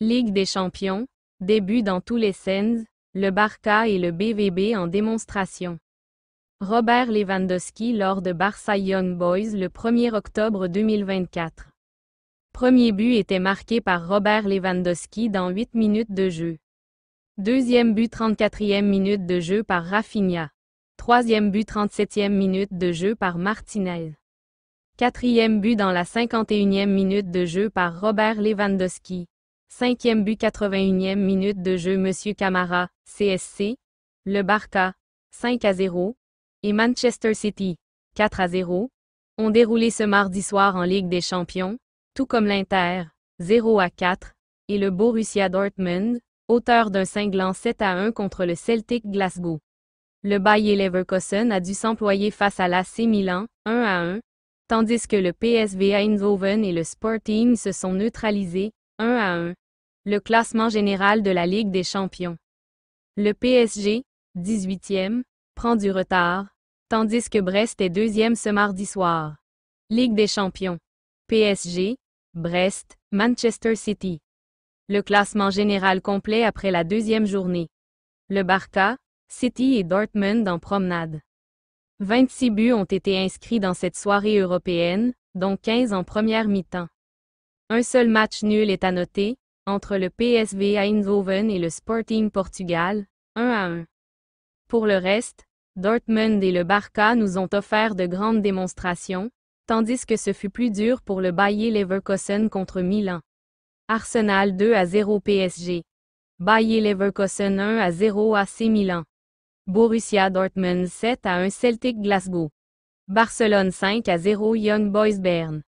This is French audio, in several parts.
Ligue des champions, début dans tous les sens, le Barca et le BVB en démonstration. Robert Lewandowski lors de Barça Young Boys le 1er octobre 2024. Premier but était marqué par Robert Lewandowski dans 8 minutes de jeu. Deuxième but 34e minute de jeu par Rafinha. Troisième but 37e minute de jeu par Martinez. Quatrième but dans la 51e minute de jeu par Robert Lewandowski. Cinquième but 81e minute de jeu Monsieur Camara, CSC. Le Barca, 5 à 0. Et Manchester City, 4 à 0. Ont déroulé ce mardi soir en Ligue des Champions, tout comme l'Inter, 0 à 4. Et le Borussia Dortmund, auteur d'un cinglant 7 à 1 contre le Celtic Glasgow. Le Bayer Leverkusen a dû s'employer face à l'AC Milan, 1 à 1, tandis que le PSV Eindhoven et le Sporting se sont neutralisés, 1 à 1. Le classement général de la Ligue des champions. Le PSG, 18e, prend du retard, tandis que Brest est deuxième ce mardi soir. Ligue des champions. PSG, Brest, Manchester City. Le classement général complet après la deuxième journée. Le Barca, City et Dortmund en promenade. 26 buts ont été inscrits dans cette soirée européenne, dont 15 en première mi-temps. Un seul match nul est à noter, entre le PSV Eindhoven et le Sporting Portugal, 1 à 1. Pour le reste, Dortmund et le Barca nous ont offert de grandes démonstrations, tandis que ce fut plus dur pour le Bayer Leverkusen contre Milan. Arsenal 2 à 0 PSG. Bayer Leverkusen 1 à 0 AC Milan. Borussia Dortmund 7 à 1 Celtic Glasgow. Barcelone 5 à 0 Young Boys Bern.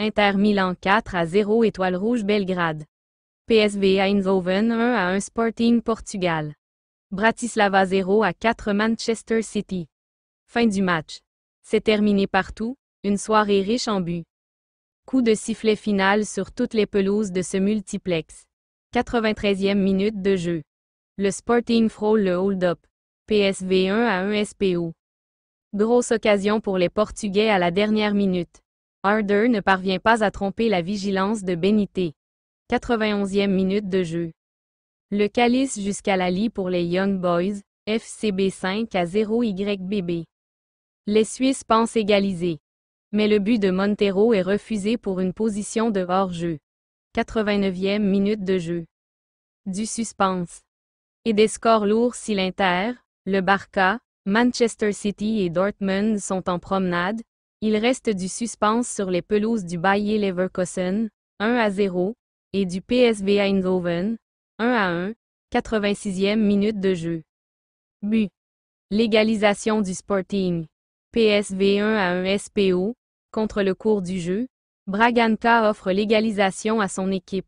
Inter Milan 4 à 0 Étoile Rouge Belgrade. PSV Eindhoven 1 à 1 Sporting Portugal. Bratislava 0 à 4 Manchester City. Fin du match. C'est terminé partout, une soirée riche en buts. Coup de sifflet final sur toutes les pelouses de ce multiplex. 93e minute de jeu. Le Sporting frôle le hold-up. PSV 1 à 1 SPO. Grosse occasion pour les Portugais à la dernière minute. Harder ne parvient pas à tromper la vigilance de Benité. 91e minute de jeu. Le calice jusqu'à la lit pour les Young Boys, FCB 5 à 0 YBB. Les Suisses pensent égaliser. Mais le but de Montero est refusé pour une position de hors-jeu. 89e minute de jeu. Du suspense. Et des scores lourds si l'Inter, le Barca, Manchester City et Dortmund sont en promenade, il reste du suspense sur les pelouses du Bayer Leverkusen, 1 à 0, et du PSV Eindhoven, 1 à 1, 86e minute de jeu. But. Légalisation du Sporting. PSV 1 à 1 SPO, contre le cours du jeu, Braganca offre l'égalisation à son équipe.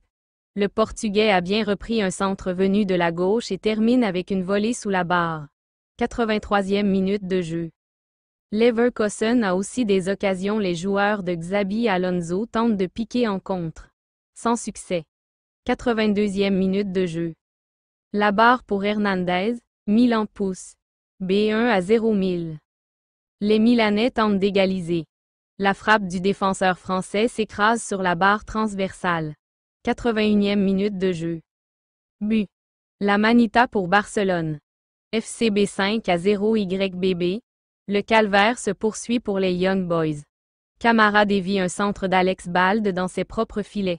Le Portugais a bien repris un centre venu de la gauche et termine avec une volée sous la barre. 83e minute de jeu. Leverkusen a aussi des occasions les joueurs de Xabi Alonso tentent de piquer en contre. Sans succès. 82e minute de jeu. La barre pour Hernandez, Milan pousse. B1 à 0 000. Les Milanais tentent d'égaliser. La frappe du défenseur français s'écrase sur la barre transversale. 81e minute de jeu. But. La Manita pour Barcelone. FCB 5 à 0 YBB, le calvaire se poursuit pour les Young Boys. Camara dévie un centre d'Alex Balde dans ses propres filets.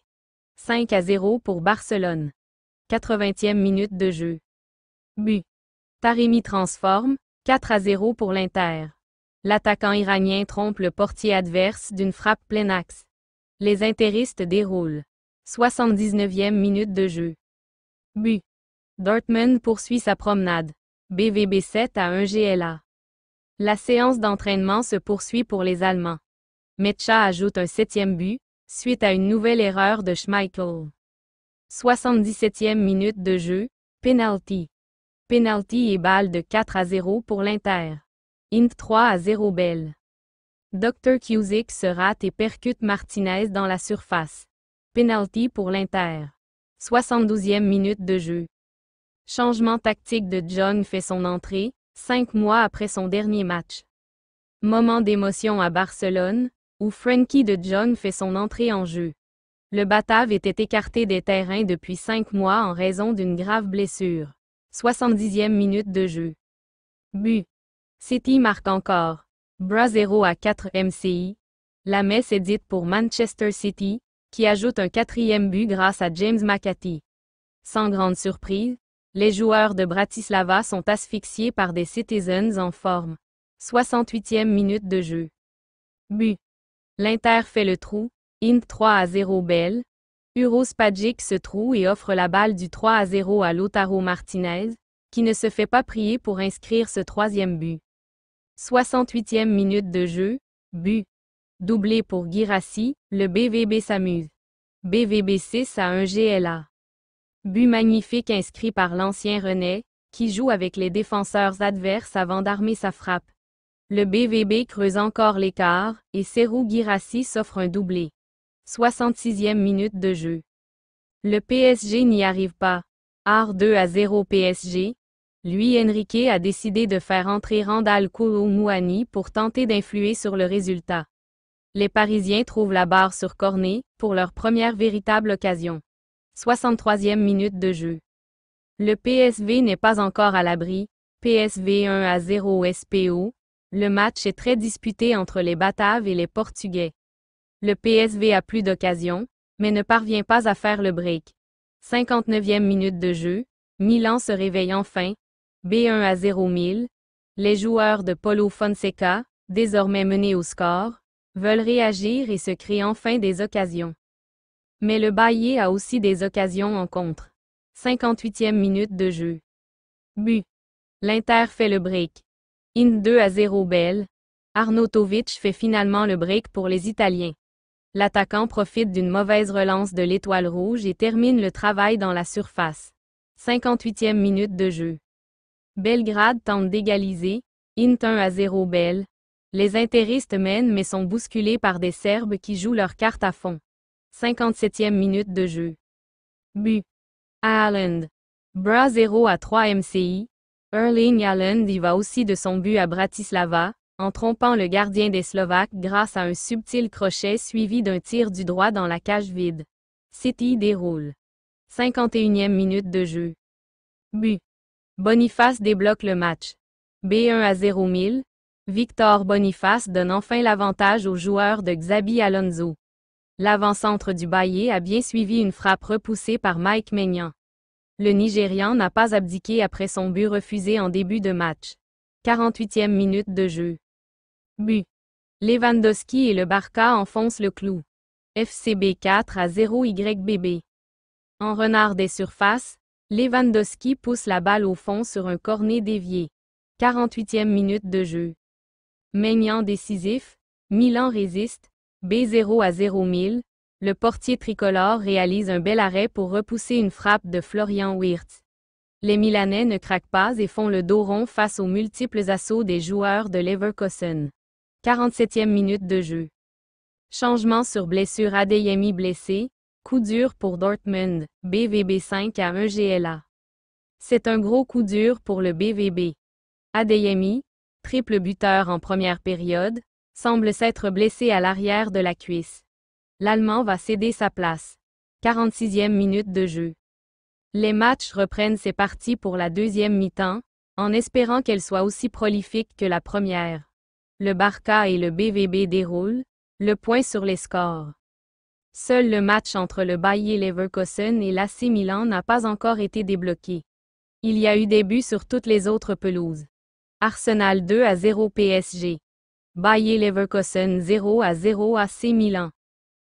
5 à 0 pour Barcelone. 80e minute de jeu. But. Taremi transforme, 4 à 0 pour l'Inter. L'attaquant iranien trompe le portier adverse d'une frappe plein axe. Les interistes déroulent. 79e minute de jeu. But. Dortmund poursuit sa promenade. BVB 7 à 1 GLA. La séance d'entraînement se poursuit pour les Allemands. Metcha ajoute un septième but, suite à une nouvelle erreur de Schmeichel. 77e minute de jeu, penalty. Penalty et balle de 4 à 0 pour l'Inter. Int 3 à 0 belle. Dr. Cusick se rate et percute Martinez dans la surface. Penalty pour l'Inter. 72e minute de jeu. Changement tactique de John fait son entrée, cinq mois après son dernier match. Moment d'émotion à Barcelone, où Frankie de Jong fait son entrée en jeu. Le Batave était écarté des terrains depuis cinq mois en raison d'une grave blessure. 70e minute de jeu. But. City marque encore. Bra 0 à 4 MCI. La messe est dite pour Manchester City, qui ajoute un quatrième but grâce à James McCarthy. Sans grande surprise, les joueurs de Bratislava sont asphyxiés par des Citizens en forme. 68e minute de jeu. But. L'Inter fait le trou, Int 3 à 0 Bell. Uros Pagic se trouve et offre la balle du 3 à 0 à Lotaro Martinez, qui ne se fait pas prier pour inscrire ce troisième but. 68e minute de jeu, but. Doublé pour Girassi, le BVB s'amuse. BVB 6 à 1 GLA. But magnifique inscrit par l'ancien René, qui joue avec les défenseurs adverses avant d'armer sa frappe. Le BVB creuse encore l'écart, et Serou Girassi s'offre un doublé. 66e minute de jeu. Le PSG n'y arrive pas. Art 2 à 0 PSG. Lui Enrique a décidé de faire entrer Randall Mouani pour tenter d'influer sur le résultat. Les Parisiens trouvent la barre sur Cornet, pour leur première véritable occasion. 63e minute de jeu. Le PSV n'est pas encore à l'abri. PSV 1 à 0 SPO. Le match est très disputé entre les Bataves et les Portugais. Le PSV a plus d'occasions, mais ne parvient pas à faire le break. 59e minute de jeu. Milan se réveille enfin. B1 à 0 000. Les joueurs de Polo Fonseca, désormais menés au score, veulent réagir et se créent enfin des occasions. Mais le Baillet a aussi des occasions en contre. 58e minute de jeu. But. L'Inter fait le break. In 2 à 0 Bell. Arnautovic fait finalement le break pour les Italiens. L'attaquant profite d'une mauvaise relance de l'étoile rouge et termine le travail dans la surface. 58e minute de jeu. Belgrade tente d'égaliser. Int 1 à 0 Bell. Les intéristes mènent mais sont bousculés par des Serbes qui jouent leur carte à fond. 57e minute de jeu. But. Haaland. Bra 0 à 3 MCI. Erling Haaland y va aussi de son but à Bratislava, en trompant le gardien des Slovaques grâce à un subtil crochet suivi d'un tir du droit dans la cage vide. City déroule. 51e minute de jeu. But. Boniface débloque le match. B1 à 0 000, Victor Boniface donne enfin l'avantage aux joueurs de Xabi Alonso. L'avant-centre du Bayer a bien suivi une frappe repoussée par Mike Maignan. Le Nigérian n'a pas abdiqué après son but refusé en début de match. 48e minute de jeu. But. Lewandowski et le Barca enfoncent le clou. FCB 4 à 0 YBB. En renard des surfaces, Lewandowski pousse la balle au fond sur un cornet dévié. 48e minute de jeu. Maignan décisif, Milan résiste, B0 à 0 000, le portier tricolore réalise un bel arrêt pour repousser une frappe de Florian Wirtz. Les Milanais ne craquent pas et font le dos rond face aux multiples assauts des joueurs de Leverkusen. 47e minute de jeu. Changement sur blessure Adeyemi blessé, coup dur pour Dortmund, BVB 5 à 1 GLA. C'est un gros coup dur pour le BVB. Adeyemi, triple buteur en première période, semble s'être blessé à l'arrière de la cuisse. L'Allemand va céder sa place. 46e minute de jeu. Les matchs reprennent ses parties pour la deuxième mi-temps, en espérant qu'elle soit aussi prolifique que la première. Le Barca et le BVB déroulent, le point sur les scores. Seul le match entre le Bayer Leverkusen et l'AC Milan n'a pas encore été débloqué. Il y a eu des buts sur toutes les autres pelouses. Arsenal 2 à 0 PSG. Bayer Leverkusen 0 à 0 AC Milan.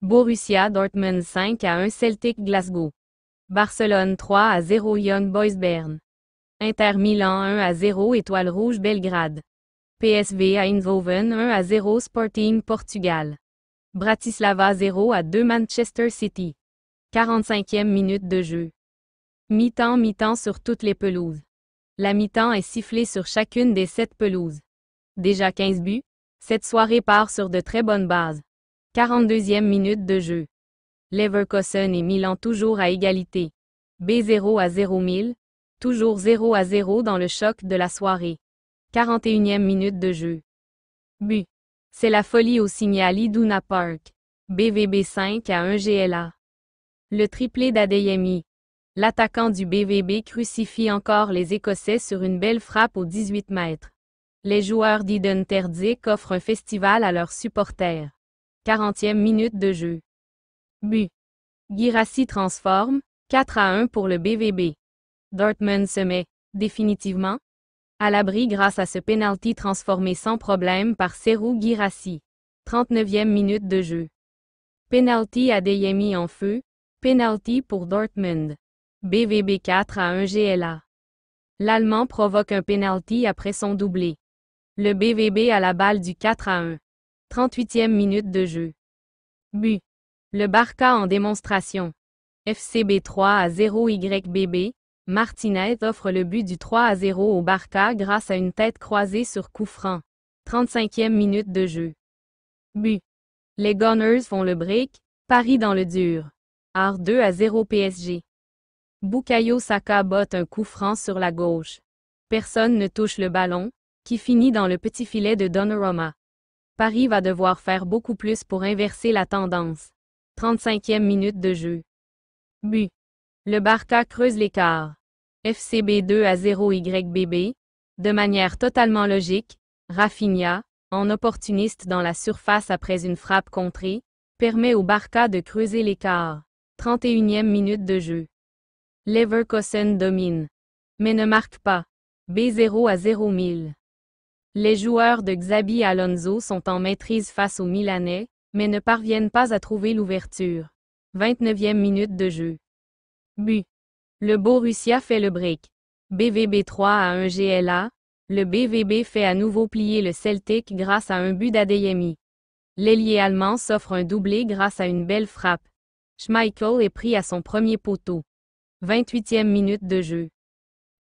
Borussia Dortmund 5 à 1 Celtic Glasgow. Barcelone 3 à 0 Young Boys Bern. Inter Milan 1 à 0 Étoile Rouge Belgrade. PSV Eindhoven 1 à 0 Sporting Portugal. Bratislava 0 à 2 Manchester City. 45e minute de jeu. Mi-temps mi-temps sur toutes les pelouses. La mi-temps est sifflée sur chacune des sept pelouses. Déjà 15 buts, cette soirée part sur de très bonnes bases. 42e minute de jeu. Leverkusen et Milan toujours à égalité. B0 à 0 000, toujours 0 à 0 dans le choc de la soirée. 41e minute de jeu. But. C'est la folie au signal Iduna Park. BVB 5 à 1 GLA. Le triplé d'Adeyemi. L'attaquant du BVB crucifie encore les Écossais sur une belle frappe aux 18 mètres. Les joueurs d'Eden Terzic offrent un festival à leurs supporters. 40e minute de jeu. But. Girassi transforme, 4 à 1 pour le BVB. Dortmund se met, définitivement, à l'abri grâce à ce penalty transformé sans problème par Serou Girassi. 39e minute de jeu. Penalty à Deyemi en feu, penalty pour Dortmund. BVB 4 à 1 GLA. L'Allemand provoque un penalty après son doublé. Le BVB a la balle du 4 à 1. 38e minute de jeu. But. Le Barca en démonstration. FCB 3 à 0 YBB. Martinez offre le but du 3 à 0 au Barca grâce à une tête croisée sur coup franc. 35e minute de jeu. But. Les Gunners font le break. Paris dans le dur. Art 2 à 0 PSG. Bukayo Saka botte un coup franc sur la gauche. Personne ne touche le ballon, qui finit dans le petit filet de Donnarumma. Paris va devoir faire beaucoup plus pour inverser la tendance. 35e minute de jeu. But. Le Barca creuse l'écart. FCB 2 à 0 YBB. De manière totalement logique, Rafinha, en opportuniste dans la surface après une frappe contrée, permet au Barca de creuser l'écart. 31e minute de jeu. Leverkusen domine. Mais ne marque pas. B0 à 0 000. Les joueurs de Xabi Alonso sont en maîtrise face aux Milanais, mais ne parviennent pas à trouver l'ouverture. 29e minute de jeu. But. Le Borussia fait le break. BVB 3 à 1 GLA. Le BVB fait à nouveau plier le Celtic grâce à un but d'Adeyemi. L'ailier allemand s'offre un doublé grâce à une belle frappe. Schmeichel est pris à son premier poteau. 28e minute de jeu.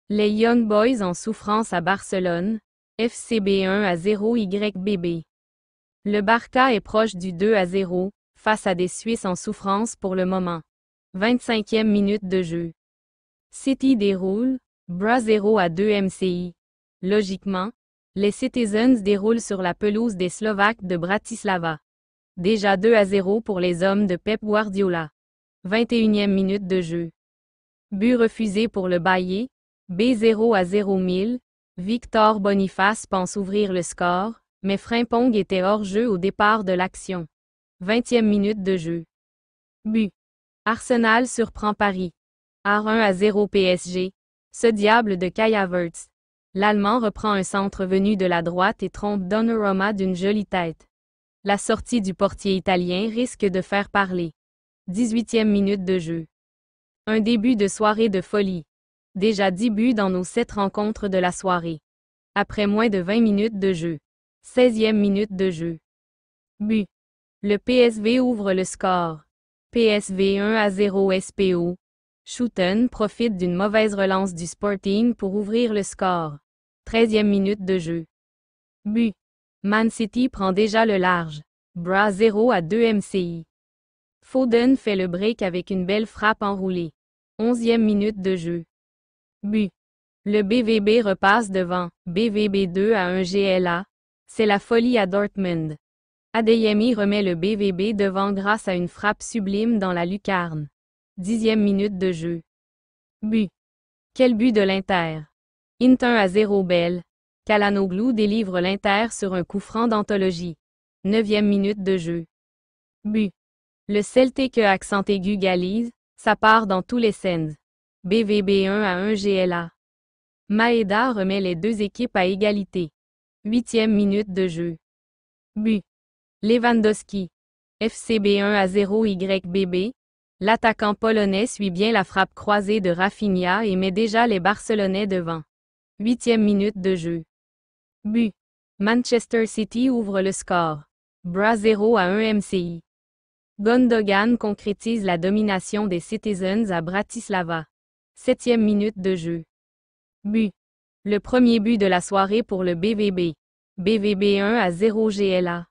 Les Young Boys en souffrance à Barcelone. FCB 1 à 0 YBB. Le Barca est proche du 2 à 0, face à des Suisses en souffrance pour le moment. 25e minute de jeu. City déroule, Bra 0 à 2 MCI. Logiquement, les Citizens déroulent sur la pelouse des Slovaques de Bratislava. Déjà 2 à 0 pour les hommes de Pep Guardiola. 21e minute de jeu. But refusé pour le Bayer, B0 à 0 000. Victor Boniface pense ouvrir le score, mais Frimpong était hors jeu au départ de l'action. 20e minute de jeu. But. Arsenal surprend Paris. R1 à 0 PSG. Ce diable de Kai Havertz. L'Allemand reprend un centre venu de la droite et trompe Donnarumma d'une jolie tête. La sortie du portier italien risque de faire parler. 18e minute de jeu. Un début de soirée de folie. Déjà 10 buts dans nos 7 rencontres de la soirée. Après moins de 20 minutes de jeu. 16e minute de jeu. But. Le PSV ouvre le score. PSV 1 à 0 SPO. Schouten profite d'une mauvaise relance du Sporting pour ouvrir le score. 13e minute de jeu. But. Man City prend déjà le large. Bra 0 à 2 MCI. Foden fait le break avec une belle frappe enroulée. 11e minute de jeu. But. Le BVB repasse devant BVB 2 à 1 GLA, c'est la folie à Dortmund. Adeyemi remet le BVB devant grâce à une frappe sublime dans la lucarne. Dixième minute de jeu. But. Quel but de l'Inter. Inter à 0 belle. Calanoglu délivre l'Inter sur un coup franc d'anthologie. Neuvième minute de jeu. But. Le Celtic accent aigu galise, ça part dans tous les scènes. BVB 1 à 1 GLA. Maeda remet les deux équipes à égalité. Huitième minute de jeu. But. Lewandowski. FCB 1 à 0 YBB. L'attaquant polonais suit bien la frappe croisée de Rafinha et met déjà les Barcelonais devant. Huitième minute de jeu. But. Manchester City ouvre le score. Bra 0 à 1 MCI. Gondogan concrétise la domination des Citizens à Bratislava. Septième minute de jeu. But. Le premier but de la soirée pour le BVB. BVB 1 à 0 GLA.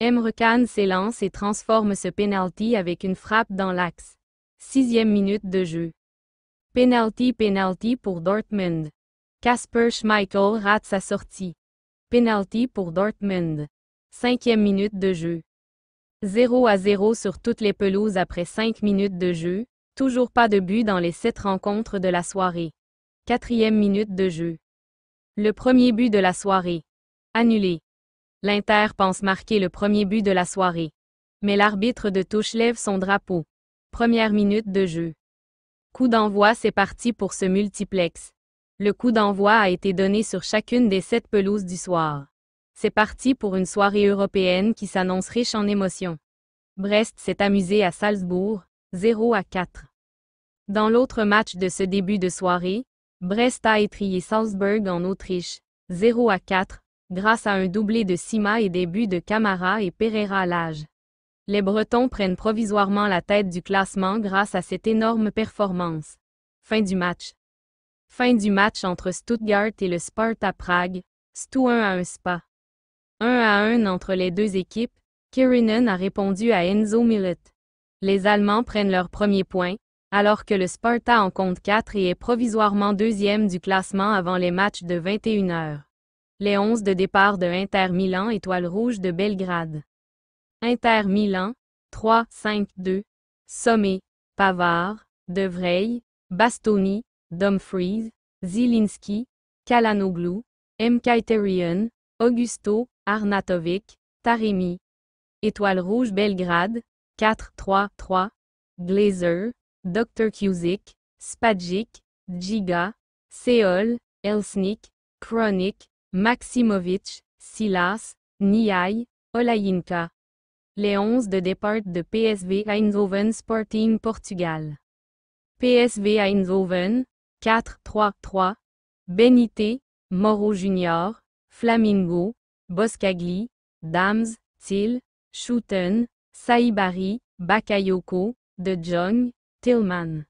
Emre Can s'élance et transforme ce penalty avec une frappe dans l'axe. Sixième minute de jeu. Penalty penalty pour Dortmund. Kasper Schmeichel rate sa sortie. Penalty pour Dortmund. Cinquième minute de jeu. 0 à 0 sur toutes les pelouses après 5 minutes de jeu, toujours pas de but dans les 7 rencontres de la soirée. Quatrième minute de jeu. Le premier but de la soirée. Annulé. L'Inter pense marquer le premier but de la soirée. Mais l'arbitre de touche lève son drapeau. Première minute de jeu. Coup d'envoi, c'est parti pour ce multiplex. Le coup d'envoi a été donné sur chacune des sept pelouses du soir. C'est parti pour une soirée européenne qui s'annonce riche en émotions. Brest s'est amusé à Salzbourg, 0 à 4. Dans l'autre match de ce début de soirée, Brest a étrié Salzburg en Autriche, 0 à 4, grâce à un doublé de Sima et des buts de Camara et Pereira à l'âge. Les Bretons prennent provisoirement la tête du classement grâce à cette énorme performance. Fin du match. Fin du match entre Stuttgart et le Sparta Prague, Stu 1 à un spa. 1 à 1 entre les deux équipes, Kirinen a répondu à Enzo Millet. Les Allemands prennent leur premier point, alors que le Sparta en compte 4 et est provisoirement deuxième du classement avant les matchs de 21 h Les 11 de départ de Inter Milan Étoile Rouge de Belgrade. Inter Milan, 3-5-2. Sommet, Pavard, De Vrij, Bastoni, Dumfries, Zielinski, Kalanoglu, Mkhitaryan, Augusto, Arnatovic, Taremi. Étoile rouge Belgrade, 4-3-3. Glazer, Dr. Kuzik, Spadjik, Giga, Seol, Elsnik, Kronik, Maximovic, Silas, Niai, Olayinka. Les 11 de départ de PSV Eindhoven Sporting Portugal. PSV Eindhoven, 4-3-3. Benité, Moro Junior, Flamingo, Boscagli, Dams, Til, Schouten, Saibari, Bakayoko, De Jong, Tillman.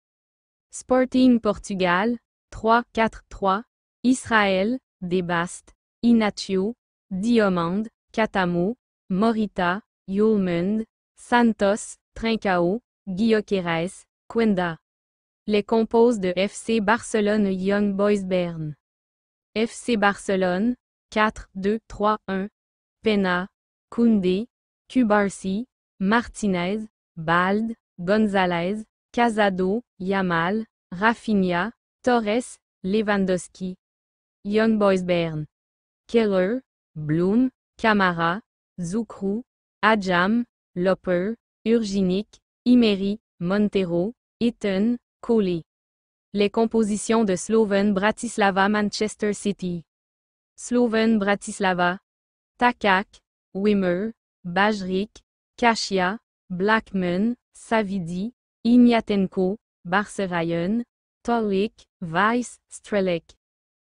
Sporting Portugal, 3-4-3. Israël, Debast, Inacio, Diomande, Katamo, Morita, Yulmund, Santos, Trincao, Guilloqueres, Quenda les compose de FC Barcelone Young Boys Bern. FC Barcelone, 4, 2, 3, 1. Pena, Koundé, Kubarsi, Martinez, Bald, Gonzalez, Casado, Yamal, Rafinha, Torres, Lewandowski. Young Boys Bern. Keller, Bloom, Camara, Zoukrou, Adjam, Loper, Urginic, Imeri, Montero, Eton, Coley. Les compositions de Sloven Bratislava Manchester City. Sloven Bratislava. Takak, Wimmer, Bajrik, Kashia, Blackman, Savidi, Ignatenko, Barcerayon, Tolik, Weiss, Strelek.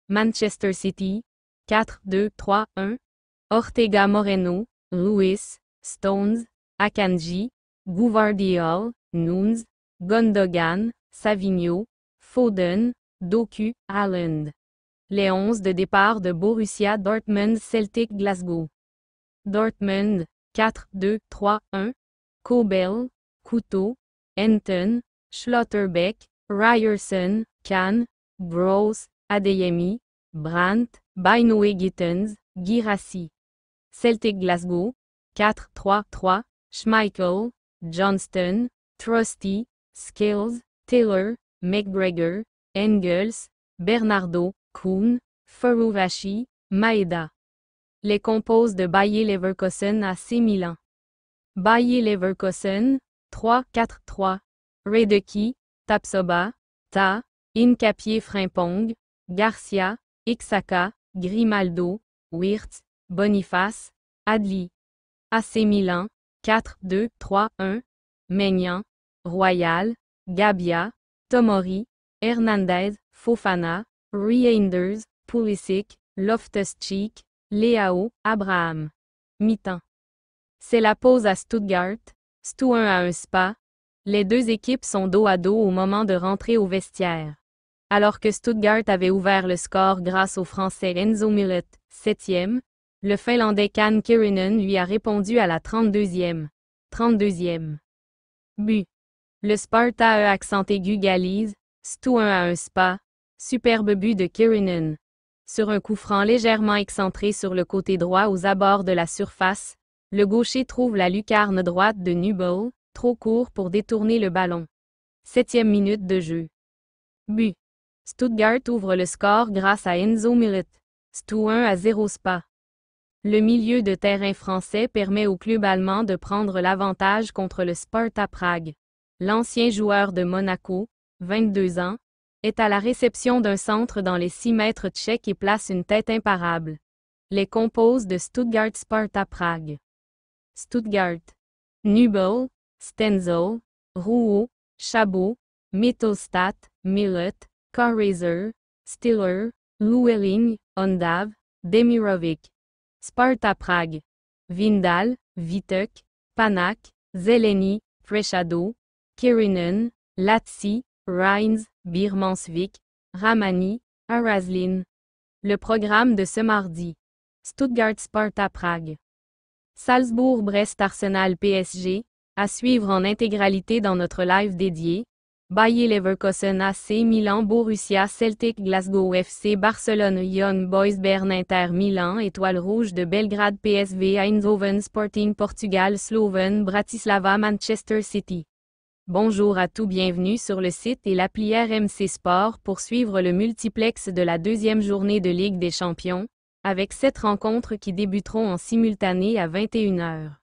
Manchester City. 4-2-3-1. Ortega Moreno, Lewis, Stones, Akanji, Gouvardiol, Nunes, Gondogan, Savigno, Foden, Doku, Haaland. Les 11 de départ de Borussia Dortmund Celtic Glasgow. Dortmund, 4-2-3-1. Kobel, Couteau, Enton, Schlotterbeck, Ryerson, Kahn, Gross, Adeyemi, Brandt, Bainoe Gittens, Girassi. Celtic Glasgow, 4-3-3, Schmeichel, Johnston, Trusty, Skills, Taylor, McGregor, Engels, Bernardo, Kuhn, Furuhashi, Maeda. Les compose de Bayer Leverkusen à 6 Milan. Bayer Leverkusen, 3-4-3. Redeki, Tapsoba, Ta, Incapier Frimpong, Garcia, Ixaka, Grimaldo, Wirtz, Boniface, Adli. AC Milan, 4-2-3-1. Maignan, Royal, Gabia, Tomori, Hernandez, Fofana, Reinders, Pulisic, Loftus-Cheek, Leao, Abraham. Mi-temps. C'est la pause à Stuttgart, Stu 1 à un spa. Les deux équipes sont dos à dos au moment de rentrer au vestiaire. Alors que Stuttgart avait ouvert le score grâce au Français Enzo Millet, 7e, le Finlandais Kan Kirinen lui a répondu à la 32e. 32e. But. Le Sparta E accent aigu galise, Stu 1 à un spa, superbe but de Kirinen. Sur un coup franc légèrement excentré sur le côté droit aux abords de la surface, Le gaucher trouve la lucarne droite de Nubel, trop court pour détourner le ballon. Septième minute de jeu. But. Stuttgart ouvre le score grâce à Enzo Millet. Stu 1 à 0 Spa. Le milieu de terrain français permet au club allemand de prendre l'avantage contre le Sparta Prague. L'ancien joueur de Monaco, 22 ans, est à la réception d'un centre dans les 6 mètres tchèques et place une tête imparable. Les compose de Stuttgart Sparta Prague. Stuttgart. Nubel, Stenzel, Rouault, Chabot, Mittelstadt, Millet, Carrazer, Stiller, Llewellyn, Ondav, Demirovic. Sparta Prague. Vindal, Vitek, Panak, Zeleny, Freshado, Kirinen, Latsi, Rhines, Birmansvik, Ramani, Araslin. Le programme de ce mardi. Stuttgart Sparta Prague. Salzbourg Brest Arsenal PSG, à suivre en intégralité dans notre live dédié. Bayer Leverkusen AC Milan Borussia Celtic Glasgow FC Barcelone Young Boys Bern Inter Milan Étoile Rouge de Belgrade PSV Eindhoven Sporting Portugal Sloven Bratislava Manchester City. Bonjour à tous bienvenue sur le site et l'appli RMC Sport pour suivre le multiplex de la deuxième journée de Ligue des Champions, avec sept rencontres qui débuteront en simultané à 21h.